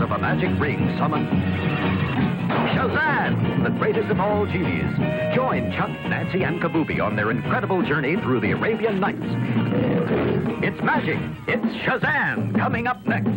of a magic ring summon Shazzan, the greatest of all genies. Join Chuck, Nancy, and Kaboobie on their incredible journey through the Arabian Nights. It's magic. It's Shazzan coming up next.